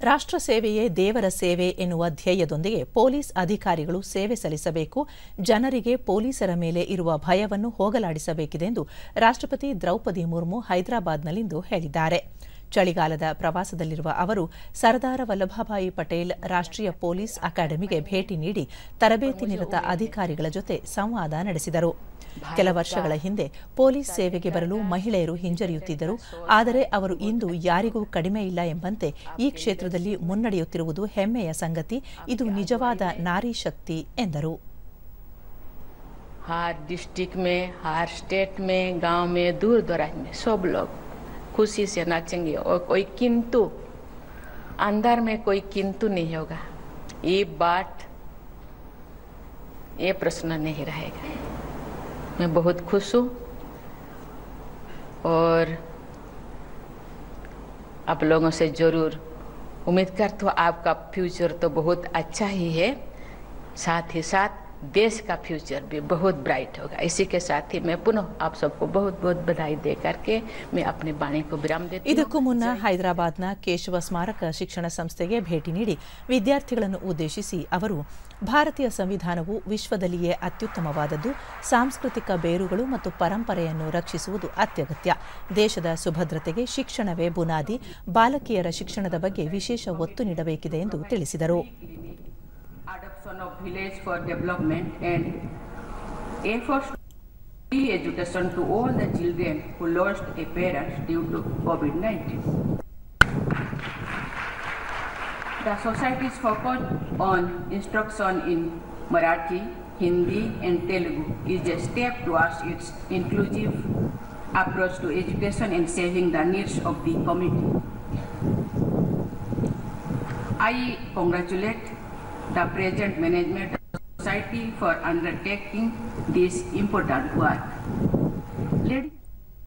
ರಾಷ್ಟ್ರ ಸೇವೆಯೇ ದೇವರ ಸೇವೆ ಎನ್ನುವ ಧ್ಯೇಯದೊಂದಿಗೆ ಪೊಲೀಸ್ ಅಧಿಕಾರಿಗಳು ಸೇವೆ ಸಲ್ಲಿಸಬೇಕು. ಜನರಿಗೆ ಪೊಲೀಸರ ಮೇಲೆ ಇರುವ ಭಯವನ್ನು ಹೋಗಲಾಡಿಸಬೇಕಿದೆ ಎಂದು ರಾಷ್ಟ್ರಪತಿ ದ್ರೌಪದಿ ಮುರ್ಮು ಹೈದರಾಬಾದ್ನಲ್ಲಿಂದು ಹೇಳಿದ್ದಾರೆ. ಚಳಿಗಾಲದ ಪ್ರವಾಸದಲ್ಲಿರುವ ಅವರು ಸರ್ದಾರ ವಲ್ಲಭಭಾಯಿ ಪಟೇಲ್ ರಾಷ್ಟ್ರೀಯ ಪೊಲೀಸ್ ಅಕಾಡೆಮಿಗೆ ಭೇಟಿ ನೀಡಿ ತರಬೇತಿ ನಿರತ ಅಧಿಕಾರಿಗಳ ಜೊತೆ ಸಂವಾದ ನಡೆಸಿದರು ಕೆಲ ವರ್ಷಗಳ ಹಿಂದೆ ಪೊಲೀಸ್ ಸೇವೆಗೆ ಬರಲು ಮಹಿಳೆಯರು ಹಿಂಜರಿಯುತ್ತಿದ್ದರು ಆದರೆ ಅವರು ಇಂದು ಯಾರಿಗೂ ಕಡಿಮೆ ಇಲ್ಲ ಎಂಬಂತೆ ಈ ಕ್ಷೇತ್ರದಲ್ಲಿ ಮುನ್ನಡೆಯುತ್ತಿರುವುದು ಹೆಮ್ಮೆಯ ಸಂಗತಿ ಇದು ನಿಜವಾದ ನಾರಿ ಶಕ್ತಿ ಎಂದರು हर डिस्ट्रिक्ट में हर स्टेट में गांव में दूर दराज में सब लोग खुशी से नाचेंगे और कोई किंतु, अंदर में कोई किंतु नहीं होगा। ये बात ये प्रश्न नहीं रहेगा। मैं बहुत खुश हूँ और आप लोगों से ज़रूर उम्मीद करता हूँ आपका फ्यूचर तो बहुत अच्छा ही है। साथ ही साथ देश का फ्यूचर भी बहुत ब्राइट होगा इसी के साथ ही मैं पुनः आप सबको बहुत बहुत बधाई दे करके मैं अपनी वाणी को विराम देती हूँ ಇದಕ್ಕೂ ಮುನ್ನ ಹೈದರಾಬಾದ್ನ ಕೇಶವ ಸ್ಮಾರಕ ಶಿಕ್ಷಣ ಸಂಸ್ಥೆಗೆ ಭೇಟಿ ನೀಡಿ ವಿದ್ಯಾರ್ಥಿಗಳನ್ನು ಉದ್ದೇಶಿಸಿ ಅವರು ಭಾರತೀಯ ಸಂವಿಧಾನವು ವಿಶ್ವದಲ್ಲಿಯೇ ಅತ್ಯುತ್ತಮವಾದದ್ದು ಸಾಂಸ್ಕೃತಿಕ ಬೇರುಗಳು ಮತ್ತು ಪರಂಪರೆಯನ್ನು ರಕ್ಷಿಸುವುದು ಅತ್ಯಗತ್ಯ ದೇಶದ ಸುಭದ್ರತೆಗೆ ಶಿಕ್ಷಣವೇ ಬುನಾದಿ ಬಾಲಕಿಯರ ಶಿಕ್ಷಣದ ಬಗ್ಗೆ ವಿಶೇಷ ಒತ್ತು ನೀಡಬೇಕಿದೆ ಎಂದು ತಿಳಿಸಿದರು Of village for development and efforts to free education to all the children who lost a parent due to COVID-19. The society's focus on instruction in Marathi, Hindi and Telugu is a step towards its inclusive approach to education and saving the needs of the community. I congratulate the present management of society for undertaking this important work. Ladies